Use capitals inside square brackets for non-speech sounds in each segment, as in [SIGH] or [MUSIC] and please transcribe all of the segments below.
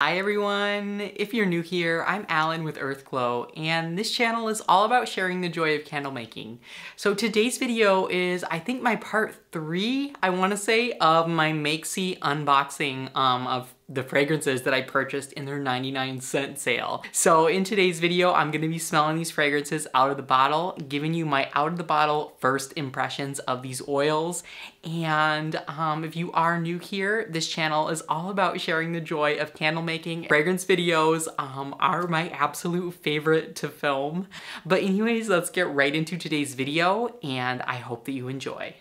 Hi everyone! If you're new here, I'm Alan with Earthglow, and this channel is all about sharing the joy of candle making. So today's video is, I think my part three, I wanna say, of my Makesy unboxing um, of the fragrances that I purchased in their 99 cent sale. So in today's video, I'm gonna be smelling these fragrances out of the bottle, giving you my out of the bottle first impressions of these oils. And um, if you are new here, this channel is all about sharing the joy of candle making. Fragrance videos um, are my absolute favorite to film. But anyways, let's get right into today's video and I hope that you enjoy.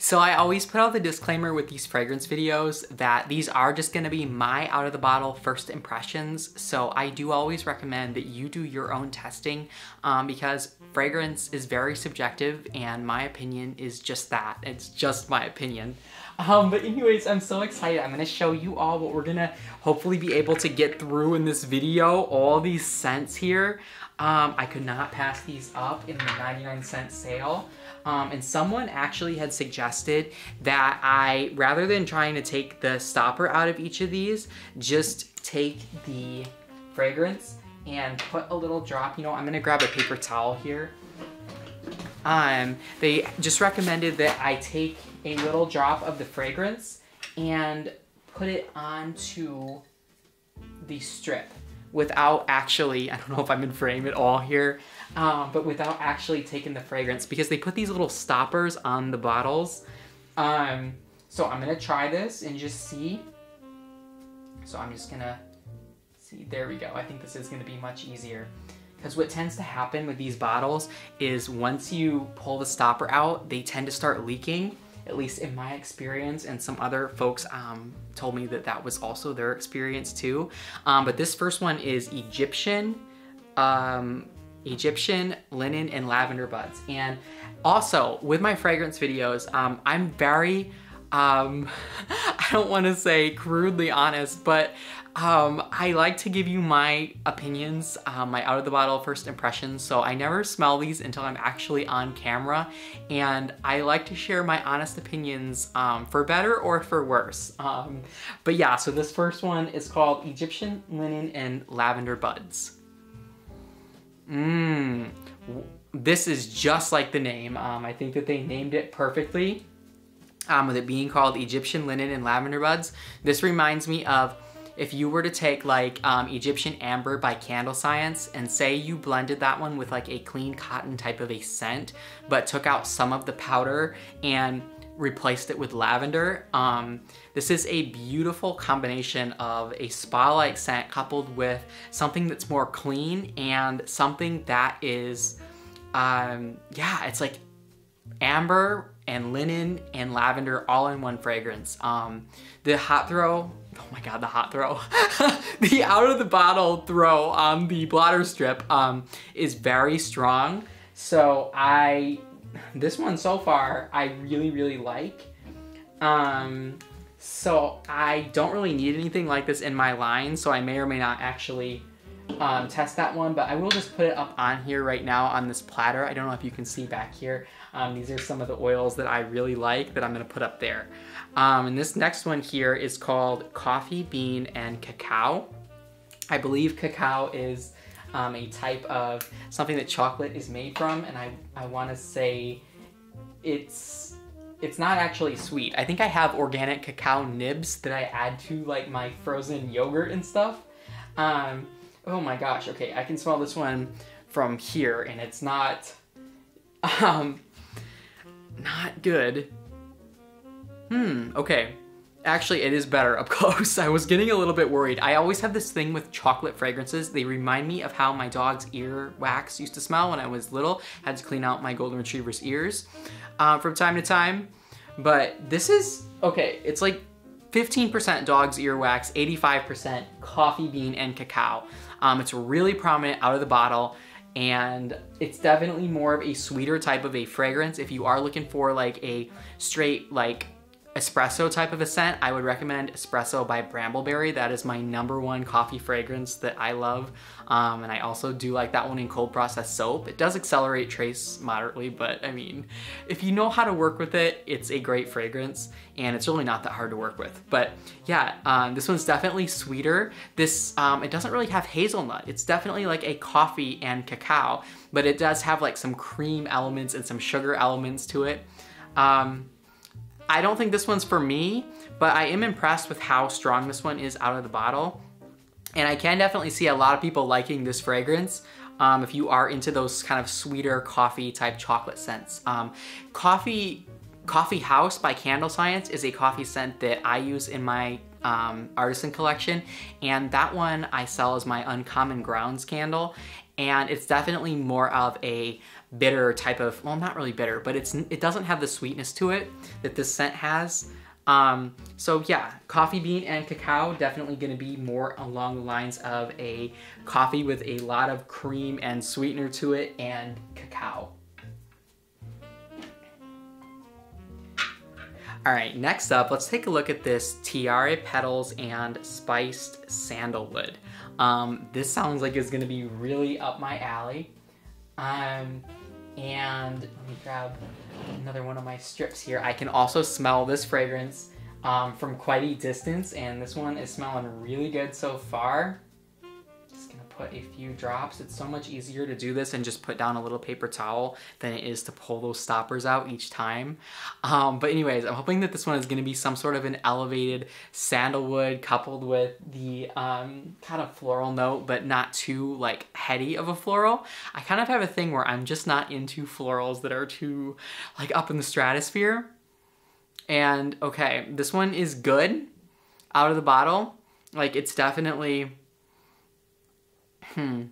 So I always put out the disclaimer with these fragrance videos that these are just gonna be my out of the bottle first impressions. So I do always recommend that you do your own testing um, because fragrance is very subjective and my opinion is just that. It's just my opinion. Um, but anyways, I'm so excited. I'm gonna show you all what we're gonna hopefully be able to get through in this video. All these scents here. Um, I could not pass these up in the 99 cent sale. Um, and someone actually had suggested that I, rather than trying to take the stopper out of each of these, just take the fragrance and put a little drop, you know, I'm gonna grab a paper towel here. Um, they just recommended that I take a little drop of the fragrance and put it onto the strip without actually, I don't know if I'm in frame at all here, um, but without actually taking the fragrance because they put these little stoppers on the bottles. Um, so I'm gonna try this and just see. So I'm just gonna see, there we go. I think this is gonna be much easier. Because what tends to happen with these bottles is once you pull the stopper out, they tend to start leaking at least in my experience, and some other folks um, told me that that was also their experience too. Um, but this first one is Egyptian, um, Egyptian linen and lavender buds. And also with my fragrance videos, um, I'm very, um, [LAUGHS] I don't want to say crudely honest, but um, I like to give you my opinions, um, my out of the bottle first impressions. So I never smell these until I'm actually on camera. And I like to share my honest opinions um, for better or for worse. Um, but yeah, so this first one is called Egyptian Linen and Lavender Buds. Mmm, this is just like the name. Um, I think that they named it perfectly. Um, with it being called Egyptian Linen and Lavender Buds. This reminds me of if you were to take like um, Egyptian amber by Candle Science and say you blended that one with like a clean cotton type of a scent, but took out some of the powder and replaced it with lavender. Um, this is a beautiful combination of a spa-like scent coupled with something that's more clean and something that is, um, yeah, it's like amber and linen and lavender all in one fragrance. Um, the hot throw oh my god, the hot throw. [LAUGHS] the out of the bottle throw on the blotter strip um, is very strong. So I, this one so far, I really, really like. Um, so I don't really need anything like this in my line, so I may or may not actually um, test that one, but I will just put it up on here right now on this platter. I don't know if you can see back here. Um, these are some of the oils that I really like that I'm gonna put up there. Um, and this next one here is called Coffee Bean and Cacao. I believe cacao is um, a type of something that chocolate is made from, and I, I wanna say it's it's not actually sweet. I think I have organic cacao nibs that I add to like my frozen yogurt and stuff. Um, oh my gosh, okay, I can smell this one from here and it's not, [LAUGHS] um, not good. Hmm, okay. Actually, it is better up [LAUGHS] close. I was getting a little bit worried. I always have this thing with chocolate fragrances. They remind me of how my dog's ear wax used to smell when I was little. I Had to clean out my golden retriever's ears uh, from time to time. But this is, okay, it's like 15% dog's ear wax, 85% coffee bean and cacao. Um, it's really prominent out of the bottle and it's definitely more of a sweeter type of a fragrance if you are looking for like a straight like espresso type of a scent, I would recommend Espresso by Brambleberry. That is my number one coffee fragrance that I love. Um, and I also do like that one in cold process soap. It does accelerate trace moderately, but I mean, if you know how to work with it, it's a great fragrance and it's really not that hard to work with. But yeah, um, this one's definitely sweeter. This, um, it doesn't really have hazelnut. It's definitely like a coffee and cacao, but it does have like some cream elements and some sugar elements to it. Um, I don't think this one's for me, but I am impressed with how strong this one is out of the bottle. And I can definitely see a lot of people liking this fragrance. Um, if you are into those kind of sweeter coffee type chocolate scents. Um, coffee, Coffee House by Candle Science is a coffee scent that I use in my um, artisan collection. And that one I sell as my Uncommon Grounds candle. And it's definitely more of a bitter type of, well, not really bitter, but it's it doesn't have the sweetness to it that this scent has. Um, so yeah, coffee bean and cacao definitely gonna be more along the lines of a coffee with a lot of cream and sweetener to it and cacao. All right, next up, let's take a look at this Tiare Petals and Spiced Sandalwood. Um, this sounds like it's gonna be really up my alley. Um, and let me grab another one of my strips here. I can also smell this fragrance um, from quite a distance, and this one is smelling really good so far put a few drops. It's so much easier to do this and just put down a little paper towel than it is to pull those stoppers out each time. Um, but anyways, I'm hoping that this one is gonna be some sort of an elevated sandalwood coupled with the um, kind of floral note, but not too like heady of a floral. I kind of have a thing where I'm just not into florals that are too like up in the stratosphere. And okay, this one is good out of the bottle. Like it's definitely Hmm.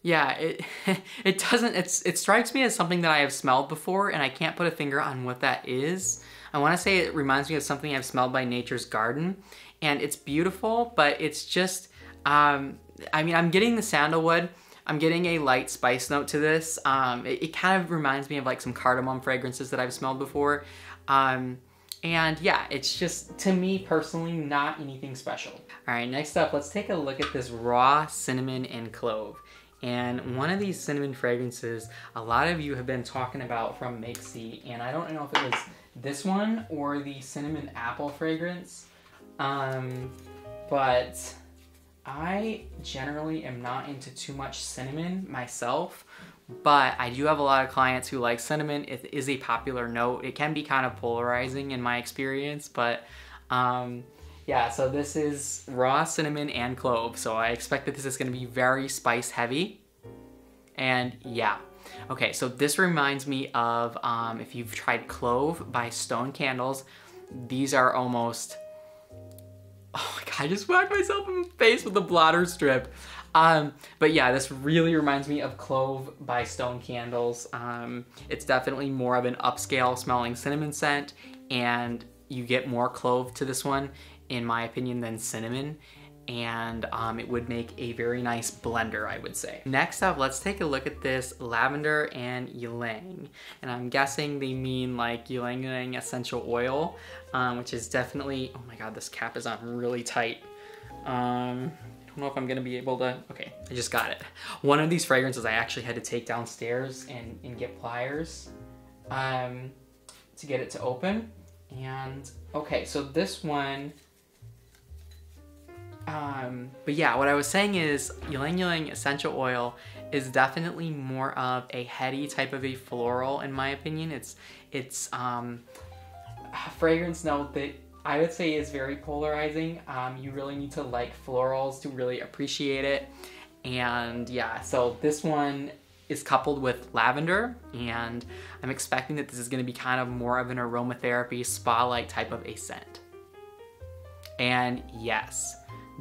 Yeah, it [LAUGHS] it doesn't it's it strikes me as something that I have smelled before and I can't put a finger on what that is. I want to say it reminds me of something I've smelled by Nature's Garden and it's beautiful, but it's just um I mean, I'm getting the sandalwood. I'm getting a light spice note to this. Um, it, it, kind of reminds me of like some cardamom fragrances that I've smelled before. Um, and yeah, it's just, to me personally, not anything special. All right, next up, let's take a look at this raw cinnamon and clove. And one of these cinnamon fragrances, a lot of you have been talking about from Makesy, and I don't know if it was this one or the cinnamon apple fragrance, um, but I generally am not into too much cinnamon myself, but I do have a lot of clients who like cinnamon. It is a popular note. It can be kind of polarizing in my experience, but um, yeah, so this is raw cinnamon and clove. So I expect that this is gonna be very spice heavy. And yeah. Okay, so this reminds me of um, if you've tried Clove by Stone Candles. These are almost, [LAUGHS] oh my God, I just whacked myself in the face with a blotter strip. Um, but yeah, this really reminds me of Clove by Stone Candles. Um, it's definitely more of an upscale smelling cinnamon scent and you get more clove to this one, in my opinion, than cinnamon. And um, it would make a very nice blender, I would say. Next up, let's take a look at this lavender and ylang. And I'm guessing they mean like ylang ylang essential oil, um, which is definitely, oh my God, this cap is on really tight. Um, don't know if I'm gonna be able to, okay, I just got it. One of these fragrances I actually had to take downstairs and, and get pliers um, to get it to open. And okay, so this one, um, but yeah, what I was saying is Ylang Ylang Essential Oil is definitely more of a heady type of a floral in my opinion. It's, it's um, a fragrance note that I would say is very polarizing. Um, you really need to like florals to really appreciate it. And yeah, so this one is coupled with lavender and I'm expecting that this is gonna be kind of more of an aromatherapy spa-like type of a scent. And yes,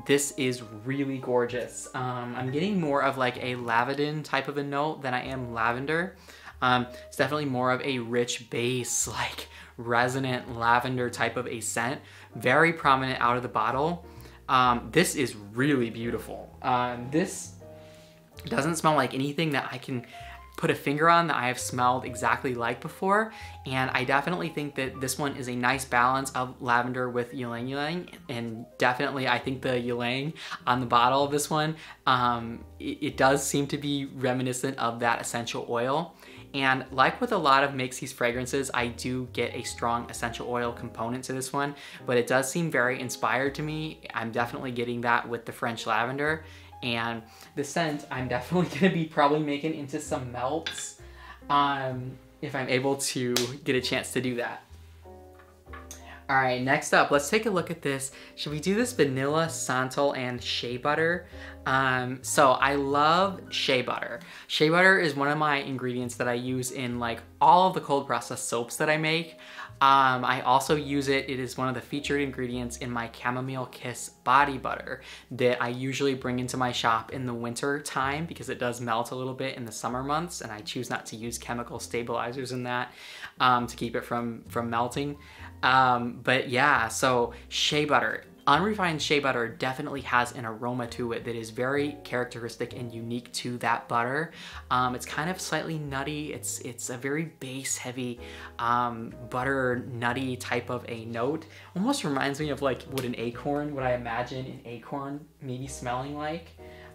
this is really gorgeous. Um, I'm getting more of like a lavandin type of a note than I am lavender. Um, it's definitely more of a rich base, [LAUGHS] like resonant lavender type of a scent. Very prominent out of the bottle. Um, this is really beautiful. Um, this doesn't smell like anything that I can put a finger on that I have smelled exactly like before. And I definitely think that this one is a nice balance of lavender with ylang ylang. And definitely I think the ylang on the bottle of this one, um, it, it does seem to be reminiscent of that essential oil. And like with a lot of Makesy's fragrances, I do get a strong essential oil component to this one, but it does seem very inspired to me. I'm definitely getting that with the French lavender. And the scent, I'm definitely [LAUGHS] gonna be probably making into some melts um, if I'm able to get a chance to do that. All right, next up, let's take a look at this. Should we do this vanilla, santal, and shea butter? Um, so I love shea butter. Shea butter is one of my ingredients that I use in like all of the cold process soaps that I make. Um, I also use it, it is one of the featured ingredients in my Chamomile Kiss body butter that I usually bring into my shop in the winter time because it does melt a little bit in the summer months and I choose not to use chemical stabilizers in that um, to keep it from, from melting. Um, but yeah, so shea butter, Unrefined shea butter definitely has an aroma to it that is very characteristic and unique to that butter. Um, it's kind of slightly nutty. It's it's a very base heavy um, butter nutty type of a note. Almost reminds me of like what an acorn, what I imagine an acorn maybe smelling like.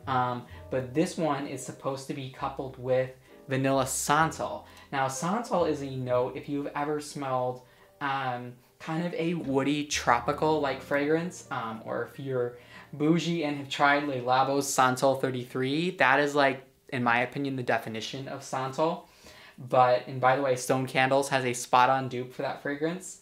Um, but this one is supposed to be coupled with vanilla santal. Now santal is a note if you've ever smelled um, kind of a woody tropical like fragrance um, or if you're bougie and have tried Le Labo's Santal 33 that is like in my opinion the definition of Santal but and by the way Stone Candles has a spot on dupe for that fragrance.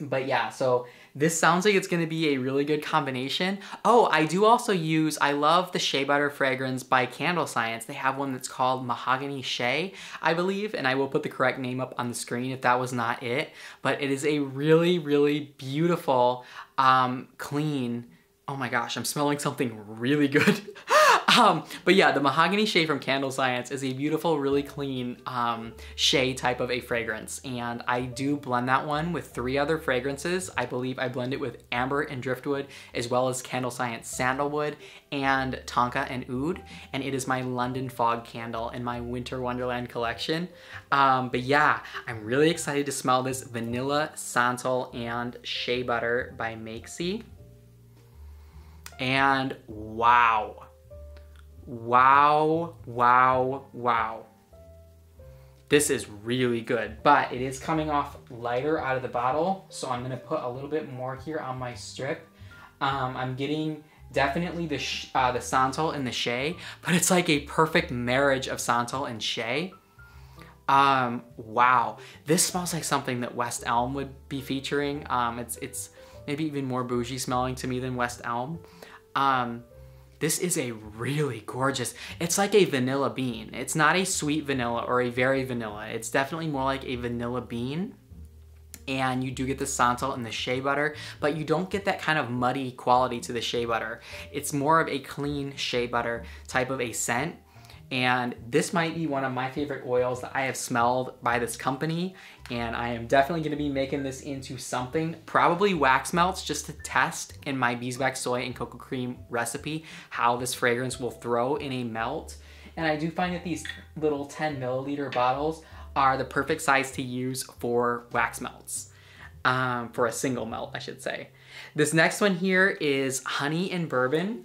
But yeah so this sounds like it's going to be a really good combination. Oh, I do also use, I love the Shea Butter fragrance by Candle Science. They have one that's called Mahogany Shea, I believe, and I will put the correct name up on the screen if that was not it. But it is a really, really beautiful, um, clean, oh my gosh, I'm smelling something really good. [LAUGHS] Um, but yeah, the Mahogany Shea from Candle Science is a beautiful, really clean um, shea type of a fragrance. And I do blend that one with three other fragrances. I believe I blend it with Amber and Driftwood, as well as Candle Science Sandalwood and Tonka and Oud. And it is my London Fog candle in my Winter Wonderland collection. Um, but yeah, I'm really excited to smell this Vanilla Santal and Shea Butter by Makesy. And wow. Wow, wow, wow. This is really good, but it is coming off lighter out of the bottle, so I'm gonna put a little bit more here on my strip. Um, I'm getting definitely the uh, the Santal and the Shea, but it's like a perfect marriage of Santal and Shea. Um, wow, this smells like something that West Elm would be featuring. Um, it's it's maybe even more bougie smelling to me than West Elm. Um, this is a really gorgeous, it's like a vanilla bean. It's not a sweet vanilla or a very vanilla. It's definitely more like a vanilla bean. And you do get the santal and the shea butter, but you don't get that kind of muddy quality to the shea butter. It's more of a clean shea butter type of a scent and this might be one of my favorite oils that I have smelled by this company and I am definitely gonna be making this into something, probably wax melts just to test in my beeswax soy and cocoa cream recipe how this fragrance will throw in a melt. And I do find that these little 10 milliliter bottles are the perfect size to use for wax melts. Um, for a single melt, I should say. This next one here is honey and bourbon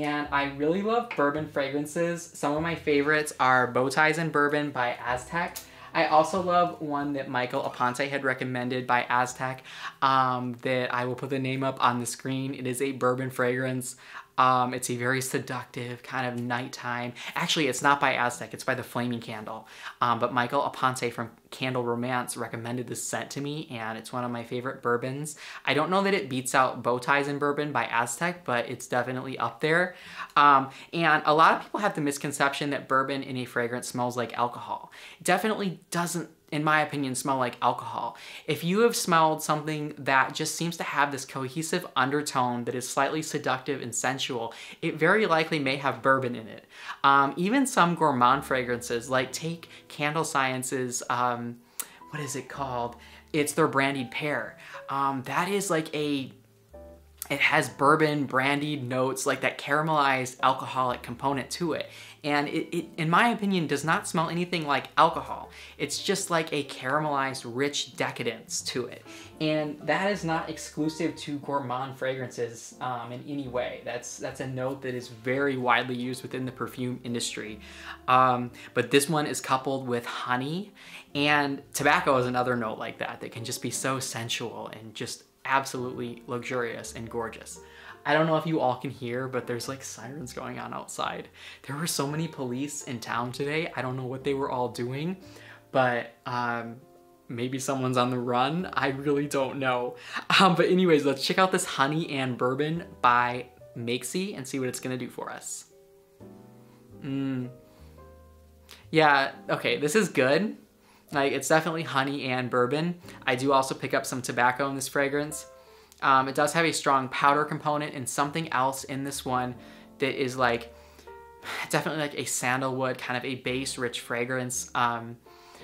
and I really love bourbon fragrances. Some of my favorites are Bow Ties and Bourbon by Aztec. I also love one that Michael Aponte had recommended by Aztec um, that I will put the name up on the screen. It is a bourbon fragrance. Um, it's a very seductive kind of nighttime. Actually, it's not by Aztec, it's by the Flaming Candle. Um, but Michael Aponte from Candle Romance recommended this scent to me, and it's one of my favorite bourbons. I don't know that it beats out Bow Ties and Bourbon by Aztec, but it's definitely up there. Um, and a lot of people have the misconception that bourbon in a fragrance smells like alcohol. It definitely doesn't in my opinion, smell like alcohol. If you have smelled something that just seems to have this cohesive undertone that is slightly seductive and sensual, it very likely may have bourbon in it. Um, even some gourmand fragrances, like take Candle Science's, um, what is it called? It's their brandied pear. Um, that is like a it has bourbon brandied notes like that caramelized alcoholic component to it and it, it, in my opinion does not smell anything like alcohol. It's just like a caramelized rich decadence to it. And that is not exclusive to gourmand fragrances um, in any way. That's that's a note that is very widely used within the perfume industry. Um, but this one is coupled with honey and tobacco is another note like that that can just be so sensual and just absolutely luxurious and gorgeous. I don't know if you all can hear, but there's like sirens going on outside. There were so many police in town today. I don't know what they were all doing, but um, maybe someone's on the run. I really don't know. Um, but anyways, let's check out this Honey and Bourbon by Makesy and see what it's gonna do for us. Mm. Yeah, okay, this is good. Like it's definitely honey and bourbon. I do also pick up some tobacco in this fragrance. Um, it does have a strong powder component and something else in this one that is like [SIGHS] definitely like a sandalwood kind of a base rich fragrance. Um,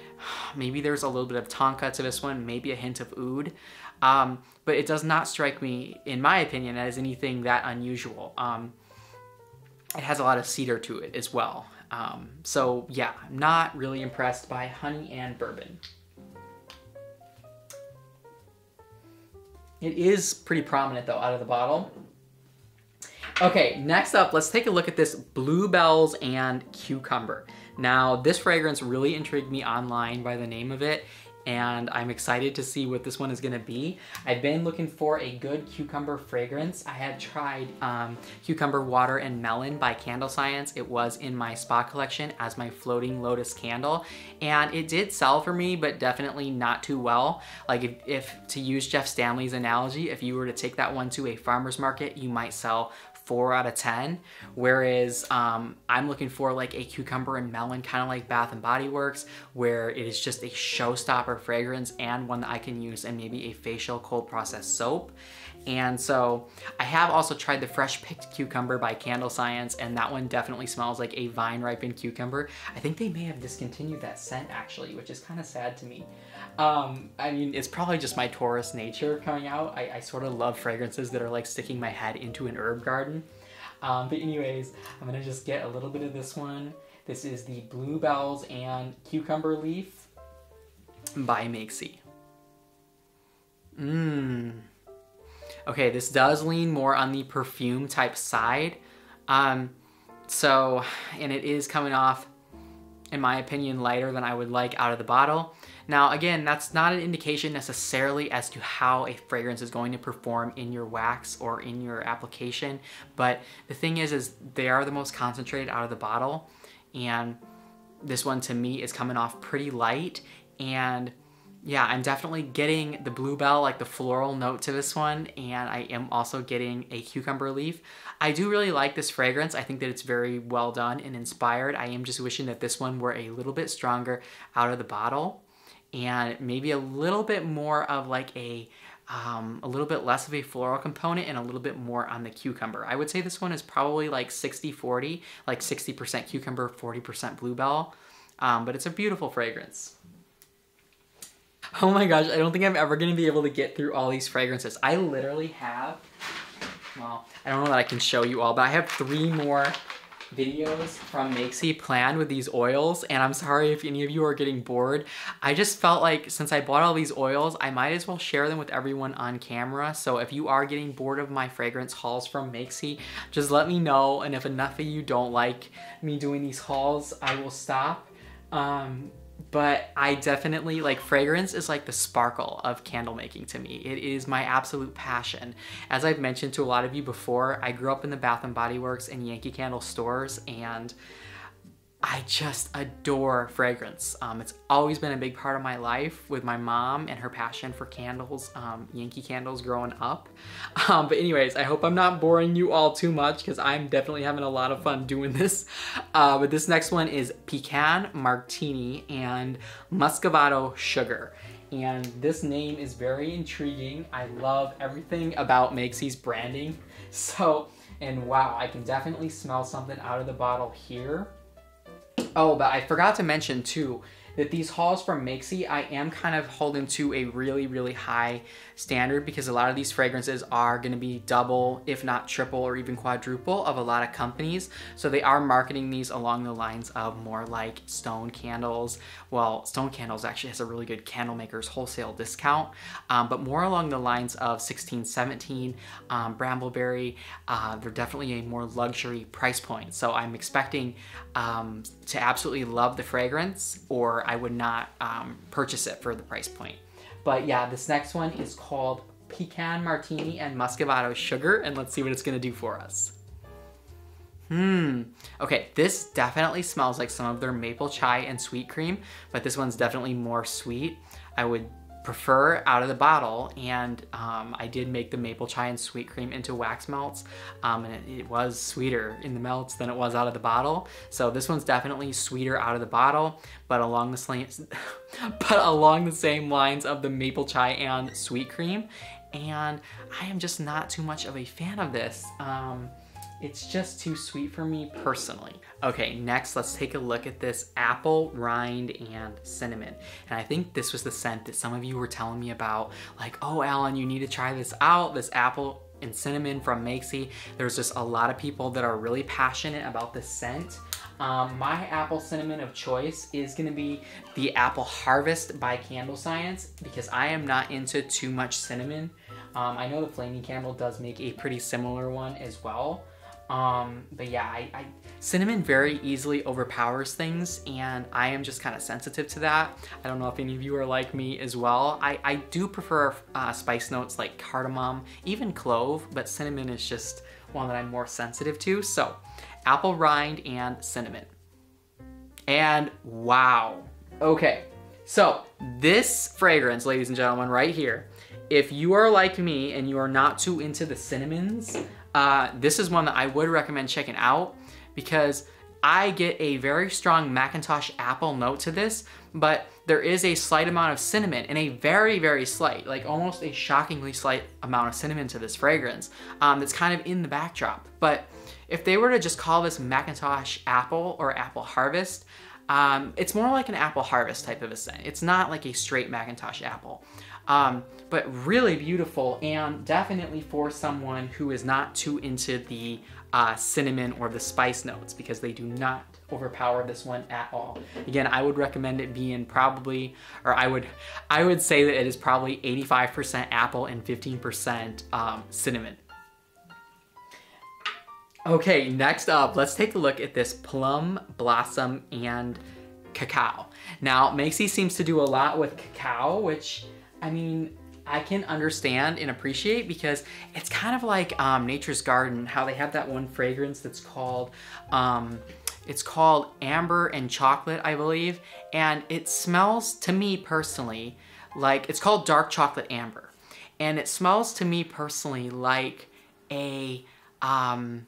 [SIGHS] maybe there's a little bit of tonka to this one, maybe a hint of oud. Um, but it does not strike me, in my opinion, as anything that unusual. Um, it has a lot of cedar to it as well. Um, so yeah, I'm not really impressed by honey and bourbon. It is pretty prominent though out of the bottle. Okay, next up, let's take a look at this Bluebells and Cucumber. Now, this fragrance really intrigued me online by the name of it and I'm excited to see what this one is gonna be. I've been looking for a good cucumber fragrance. I had tried um, Cucumber Water and Melon by Candle Science. It was in my spa collection as my floating lotus candle, and it did sell for me, but definitely not too well. Like if, if to use Jeff Stanley's analogy, if you were to take that one to a farmer's market, you might sell four out of 10. Whereas um, I'm looking for like a cucumber and melon, kind of like Bath and Body Works, where it is just a showstopper fragrance and one that I can use in maybe a facial cold process soap. And so I have also tried the Fresh Picked Cucumber by Candle Science, and that one definitely smells like a vine ripened cucumber. I think they may have discontinued that scent actually, which is kind of sad to me. Um, I mean, it's probably just my Taurus nature coming out. I, I, sort of love fragrances that are like sticking my head into an herb garden. Um, but anyways, I'm gonna just get a little bit of this one. This is the Bluebells and Cucumber Leaf by Makesy. Mmm. Okay, this does lean more on the perfume type side. Um, so, and it is coming off, in my opinion, lighter than I would like out of the bottle. Now, again, that's not an indication necessarily as to how a fragrance is going to perform in your wax or in your application, but the thing is, is they are the most concentrated out of the bottle, and this one to me is coming off pretty light, and yeah, I'm definitely getting the bluebell, like the floral note to this one, and I am also getting a cucumber leaf. I do really like this fragrance. I think that it's very well done and inspired. I am just wishing that this one were a little bit stronger out of the bottle and maybe a little bit more of like a um, a little bit less of a floral component and a little bit more on the cucumber. I would say this one is probably like 60-40, like 60% cucumber, 40% bluebell, um, but it's a beautiful fragrance. Oh my gosh, I don't think I'm ever gonna be able to get through all these fragrances. I literally have, well, I don't know that I can show you all, but I have three more videos from Makesy planned with these oils and I'm sorry if any of you are getting bored. I just felt like since I bought all these oils, I might as well share them with everyone on camera. So if you are getting bored of my fragrance hauls from Makesy, just let me know and if enough of you don't like me doing these hauls, I will stop. Um, but I definitely like fragrance is like the sparkle of candle making to me. It is my absolute passion. As I've mentioned to a lot of you before, I grew up in the Bath and Body Works and Yankee Candle stores and I just adore fragrance. Um, it's always been a big part of my life with my mom and her passion for candles, um, Yankee candles growing up. Um, but anyways, I hope I'm not boring you all too much because I'm definitely having a lot of fun doing this. Uh, but this next one is Pecan Martini and Muscovado Sugar. And this name is very intriguing. I love everything about Makesy's branding. [LAUGHS] So, and wow, I can definitely smell something out of the bottle here. Oh, but I forgot to mention too, that these hauls from Makesy, I am kind of holding to a really, really high standard because a lot of these fragrances are going to be double, if not triple or even quadruple of a lot of companies. So they are marketing these along the lines of more like Stone Candles. Well, Stone Candles actually has a really good candle makers wholesale discount, um, but more along the lines of 1617, um, Brambleberry. Uh, they're definitely a more luxury price point. So I'm expecting um, to absolutely love the fragrance or I would not um, purchase it for the price point. But yeah, this next one is called Pecan Martini and Muscovado Sugar, and let's see what it's gonna do for us. Hmm. Okay, this definitely smells like some of their maple chai and sweet cream, but this one's definitely more sweet. I would prefer out of the bottle and um, I did make the maple chai and sweet cream into wax melts um, and it, it, was sweeter in the melts than it was out of the bottle. So this one's definitely sweeter out of the bottle but along the same [LAUGHS] but along the same lines of the maple chai and sweet cream. And I am just not too much of a fan of this um, it's just too sweet for me personally. Okay, next let's take a look at this apple, rind, and cinnamon. And I think this was the scent that some of you were telling me about, like, oh Alan, you need to try this out, this apple and cinnamon from Makesy. There's just a lot of people that are really passionate about this scent. Um, my apple cinnamon of choice is gonna be the Apple Harvest by Candle Science because I am not into too much cinnamon. Um, I know the Flaming Candle does make a pretty similar one as well. Um, but yeah, I, I, cinnamon very easily overpowers things and I am just kind of sensitive to that. I don't know if any of you are like me as well. I, I do prefer uh, spice notes like cardamom, even clove, but cinnamon is just one that I'm more sensitive to. So apple rind and cinnamon. And wow. Okay, so this fragrance, ladies and gentlemen, right here, if you are like me and you are not too into the cinnamons, uh, this is one that I would recommend checking out because I get a very strong McIntosh apple note to this, but there is a slight amount of cinnamon and a very, very slight, like almost a shockingly slight amount of cinnamon to this fragrance um, that's kind of in the backdrop. But if they were to just call this McIntosh apple or apple harvest, um, it's more like an apple harvest type of a scent. It's not like a straight McIntosh apple. Um, but really beautiful and definitely for someone who is not too into the uh, cinnamon or the spice notes because they do not overpower this one at all. Again, I would recommend it being probably, or I would, I would say that it is probably 85% apple and 15% um, cinnamon. Okay, next up, let's take a look at this plum, blossom, and cacao. Now, Makesy seems to do a lot with cacao, which I mean, I can understand and appreciate because it's kind of like um, Nature's Garden, how they have that one fragrance that's called, um, it's called Amber and Chocolate, I believe. And it smells to me personally like, it's called Dark Chocolate Amber. And it smells to me personally like a, um,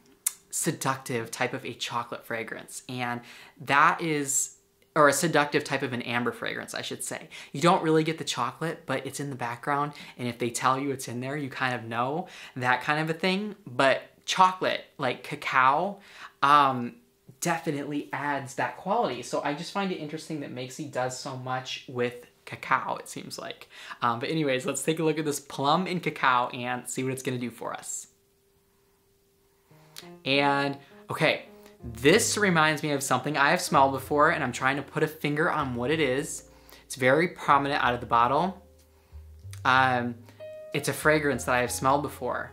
seductive type of a chocolate fragrance. And that is or a seductive type of an amber fragrance, I should say. You don't really get the chocolate, but it's in the background, and if they tell you it's in there, you kind of know that kind of a thing. But chocolate, like cacao, um, definitely adds that quality. So I just find it interesting that Makesy does so much with cacao, it seems like. Um, but anyways, let's take a look at this plum and cacao and see what it's gonna do for us. And okay, this reminds me of something I have smelled before and I'm trying to put a finger on what it is. It's very prominent out of the bottle. Um, it's a fragrance that I have smelled before.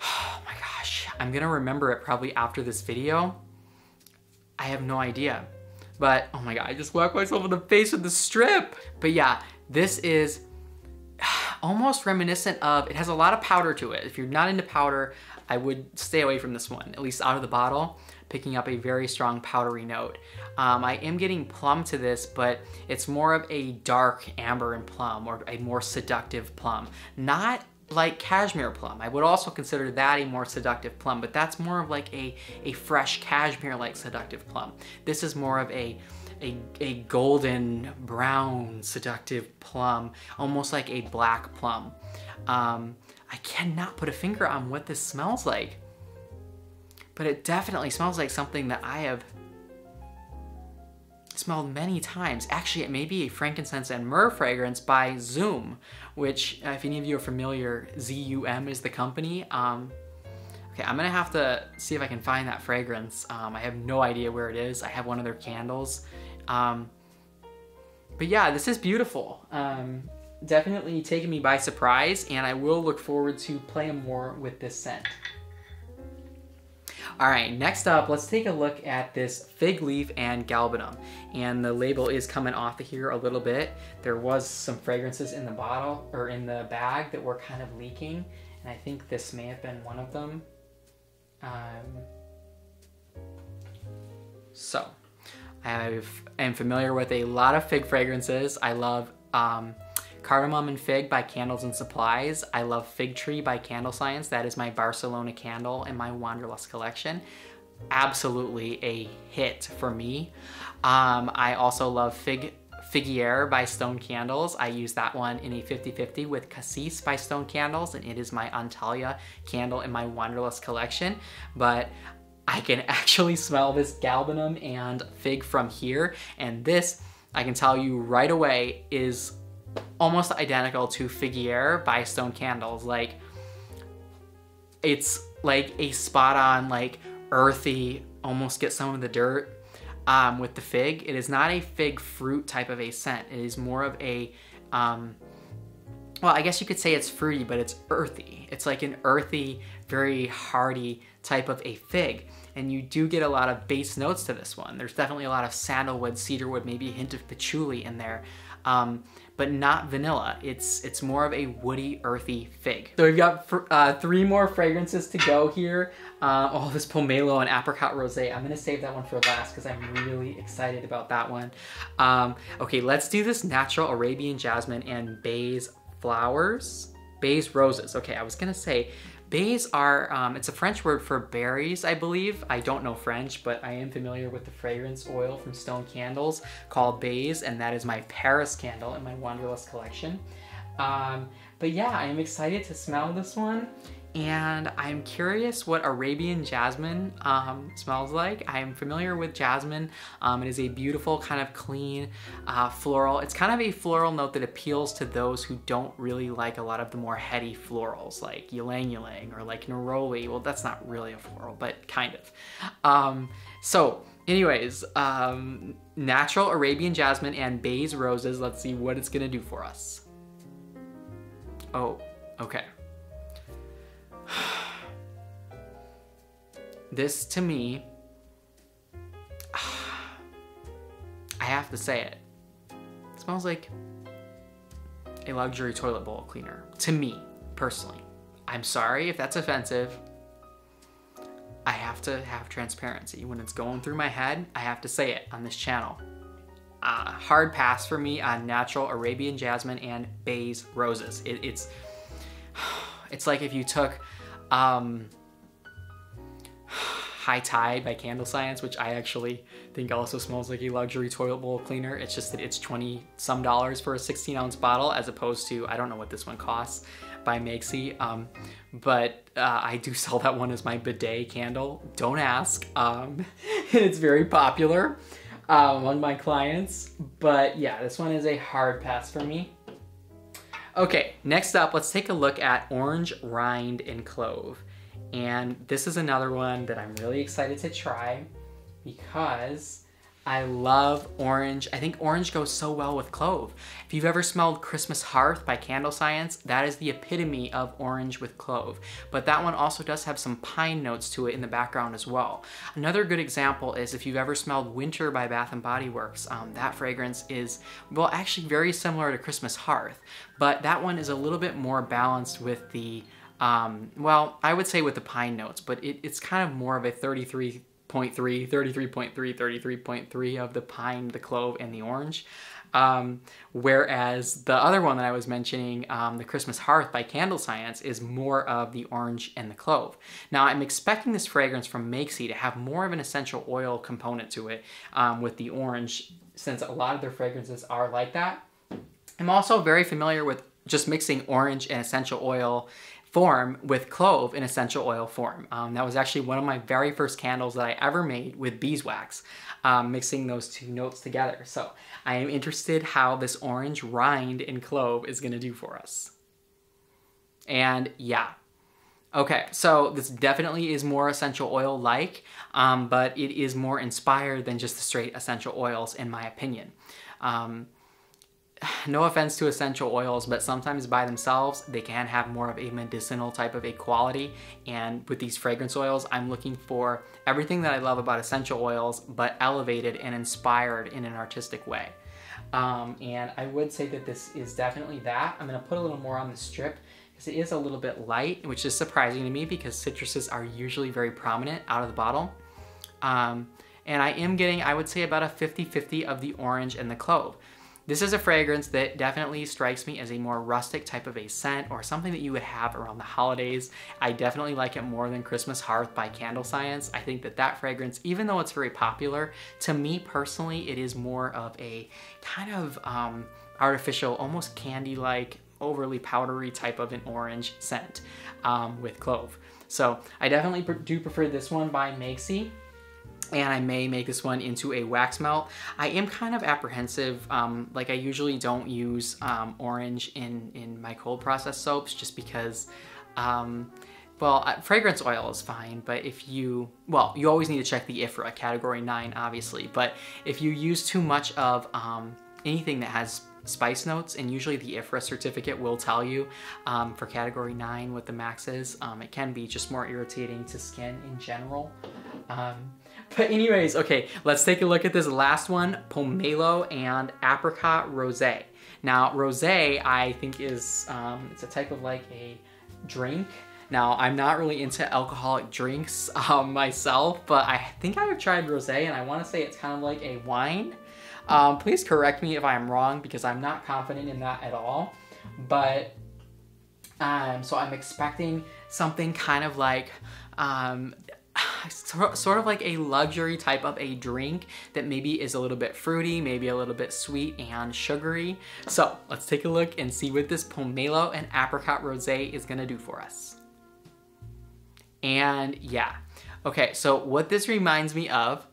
[SIGHS] Oh my gosh, I'm gonna remember it probably after this video. I have no idea. But, oh my god, I just whacked myself in the face with the strip. But yeah, this is [SIGHS] almost reminiscent of, it has a lot of powder to it. If you're not into powder, I would stay away from this one, at least out of the bottle, picking up a very strong powdery note. Um, I am getting plum to this, but it's more of a dark amber and plum or a more seductive plum. Not like cashmere plum. I would also consider that a more seductive plum, but that's more of like a, a fresh cashmere-like seductive plum. This is more of a, a, a golden brown seductive plum, almost like a black plum. Um, I cannot put a finger on what this smells like. But it definitely smells like something that I have smelled many times. Actually, it may be a frankincense and myrrh fragrance by Zum, which, uh, if any of you are familiar, ZUM is the company. Um, okay, I'm gonna have to see if I can find that fragrance. Um, I have no idea where it is. I have one of their candles. Um, but yeah, this is beautiful. Um, definitely taking me by surprise, and I will look forward to playing more with this scent. All right, next up, let's take a look at this fig leaf and galbanum. And the label is coming off of here a little bit. There was some fragrances in the bottle or in the bag that were kind of leaking. And I think this may have been one of them. Um, so, I am familiar with a lot of fig fragrances. I love um, Cardamom and Fig by Candles and Supplies. I love Fig Tree by Candle Science. That is my Barcelona candle in my Wanderlust collection. Absolutely a hit for me. Um, I also love Fig Figuier by Stone Candles. I use that one in a 50-50 with Cassis by Stone Candles, and it is my Antalya candle in my Wanderlust collection. But I can [LAUGHS] actually smell this galbanum and fig from here, and this, I can tell you right away, is almost identical to Figuier by Stone Candles. Like, it's like a spot on, like, earthy, almost get some of the dirt um, with the fig. It is not a fig fruit type of a scent. It is more of a, um, well, I guess you could say it's fruity, but it's earthy. It's like an earthy, very hearty type of a fig. And you do get a lot of base notes to this one. There's definitely a lot of sandalwood, cedarwood, maybe a hint of patchouli in there um, but not vanilla. It's it's more of a woody, earthy fig. So we've got uh, three more fragrances to go here. Uh, oh, this pomelo and apricot rosé. I'm gonna save that one for last because I'm really excited about that one. Um, okay, let's do this natural Arabian jasmine and bays flowers. Baies roses. Okay, I was gonna say Baies are, um, it's a French word for berries, I believe. I don't know French, but I am familiar with the fragrance oil from Stone Candles called Baies, and that is my Paris candle in my Wanderlust collection. Um, but yeah, I am excited to smell this one and I'm curious what Arabian jasmine um, smells like. I'm familiar with jasmine. Um, it is a beautiful kind of clean uh, floral. It's kind of a floral note that appeals to those who don't really like a lot of the more heady florals like ylang ylang or like neroli. Well, that's not really a floral, but kind of. Um, so anyways, um, natural Arabian jasmine and Baies roses. Let's see what it's gonna do for us. Oh, okay. [SIGHS] this to me, [SIGHS] I have to say it, it smells like a luxury toilet bowl cleaner. To me, personally. I'm sorry if that's offensive. I have to have transparency. When it's going through my head, I have to say it on this channel. Uh, hard pass for me on natural Arabian jasmine and Baies roses. It, it's, [SIGHS] it's like if you took um, [SIGHS] High Tide by Candle Science, which I actually think also smells like a luxury toilet bowl cleaner. It's just that it's 20 some dollars for a 16 ounce bottle as opposed to, I don't know what this one costs by Makesy. Um, but uh, I do [LAUGHS] sell that one as my bidet candle. Don't ask. Um, [LAUGHS] it's very popular uh, among my clients. But yeah, this one is a hard pass for me. Okay, next up, let's take a look at orange rind and clove. And this is another one that I'm really excited to try because I love orange. I think orange goes so well with clove. If you've ever smelled Christmas Hearth by Candle Science, that is the epitome of orange with clove. But that one also does have some pine notes to it in the background as well. Another good example is if you've ever smelled Winter by Bath & Body Works. Um, that fragrance is, well, actually very similar to Christmas Hearth, but that one is a little bit more balanced with the um, well, I would say with the pine notes, but it, it's kind of more of a 33 33.3, 33.3, 33.3 of the pine, the clove, and the orange. Um, whereas the other one that I was mentioning, um, the Christmas Hearth by Candle Science, is more of the orange and the clove. Now, I'm expecting this fragrance from Makesy to have more of an essential oil component to it um, with the orange, since a lot of their fragrances are like that. I'm also very familiar with just mixing orange and essential oil form with clove in essential oil form. Um, that was actually one of my very first candles that I ever made with beeswax, um, mixing those two notes together. So I am interested how this orange rind in clove is gonna do for us. And yeah, Okay, so this definitely is more essential oil like, um, but it is more inspired than just the straight essential oils in my opinion. Um, [SIGHS] no offense to essential oils, but sometimes by themselves, they can have more of a medicinal type of a quality. And with these fragrance oils, I'm looking for everything that I love about essential oils, but elevated and inspired in an artistic way. Um, and I would say that this is definitely that. I'm gonna put a little more on the strip because it is a little bit light, which is surprising to me because citruses are usually very prominent out of the bottle. Um, and I am getting, I would say about a 50-50 of the orange and the clove. This is a fragrance that definitely strikes me as a more rustic type of a scent or something that you would have around the holidays. I definitely like it more than Christmas Hearth by Candle Science. I think that that fragrance, even though it's very popular, to me personally, it is more of a kind of um, artificial, almost candy-like, overly powdery type of an orange scent um, with clove. So I definitely do prefer this one by Makesy and I may make this one into a wax melt. I am kind of apprehensive, um, like I usually don't use um, orange in, in my cold process soaps just because, um, well, uh, fragrance oil is fine, but if you, well, you always need to check the IFRA, category 9 obviously, but if you use too much of um, anything that has spice notes and usually the IFRA certificate will tell you um, for category 9 what the max is. Um, it can be just more irritating to skin in general. Um, but anyways, okay, let's take a look at this last one, Pomelo and Apricot Rosé. Now, rosé, I think is, um, it's a type of like a drink. Now, I'm not really into alcoholic drinks [LAUGHS] um, myself, but I think I've tried rosé and I wanna say it's kind of like a wine. Um, please correct me if I'm wrong because I'm not confident in that at all. But, um, so I'm expecting something kind of like um, sort of like a luxury type of a drink that maybe is a little bit fruity, maybe a little bit sweet and sugary. So let's take a look and see what this pomelo and apricot rosé is gonna do for us. And yeah, okay, so what this reminds me of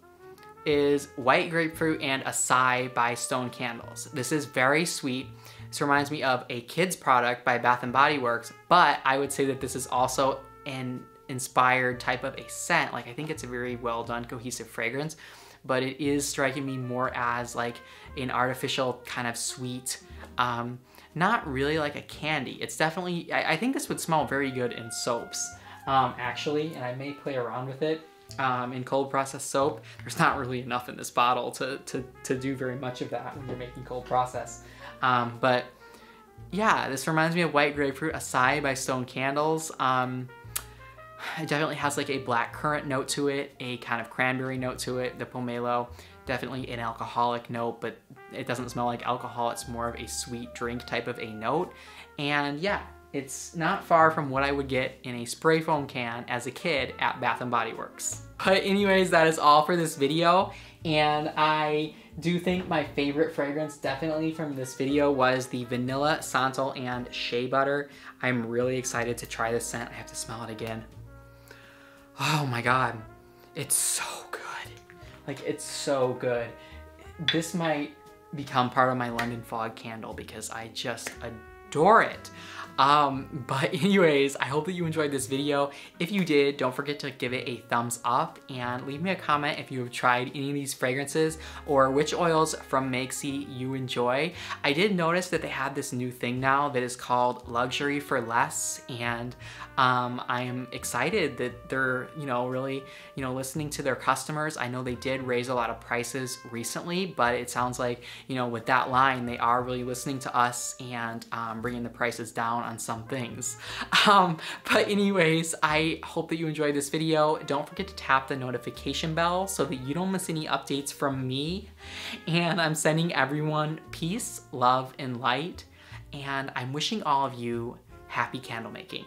is White Grapefruit and Acai by Stone Candles. This is very sweet. This reminds me of a kid's product by Bath & Body Works, but I would say that this is also an inspired type of a scent. Like I think it's a very well done cohesive fragrance, but it is striking me more as like an artificial kind of sweet, um, not really like a candy. It's definitely, I, I think this would smell very good in soaps um, actually, and I may play around with it um, in cold process soap. There's not really enough in this bottle to, to, to do very much of that when you're making cold process. Um, but yeah, this reminds me of White Grapefruit Acai by Stone Candles. Um, [SIGHS] it definitely has like a black currant note to it, a kind of cranberry note to it. The pomelo, definitely an alcoholic note, but it doesn't smell like alcohol. It's more of a sweet drink type of a note. And yeah, it's not far from what I would get in a spray foam can as a kid at Bath & Body Works. [LAUGHS] But anyways, that is all for this video. And I do think my favorite fragrance definitely from this video was the Vanilla Santal and Shea Butter. I'm really excited to try this scent. I have to smell it again. Oh my god, it's so good. Like, it's so good. This might become part of my London Fog candle because I just adore it. Um, [LAUGHS] but anyways, I hope that you enjoyed this video. If you did, don't forget to give it a thumbs up and leave me a comment if you have tried any of these fragrances or which oils from Makesy you enjoy. I did notice that they have this new thing now that is called Luxury for Less and um, I am excited that they're, you know, really, you know, listening to their customers. I know they did raise a lot of prices recently, but it sounds like, you know, with that line, they are really listening to us and um, bringing the prices down on some things. [LAUGHS] Um, but anyways, I hope that you enjoyed this video. Don't forget to tap the notification bell so that you don't miss any updates from me. And I'm sending everyone peace, love, and light. And I'm wishing all of you happy candle making.